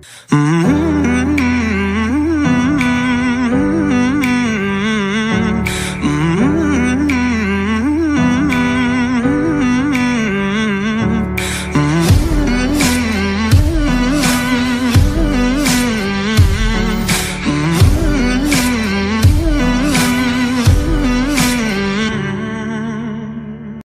Mm-hmm.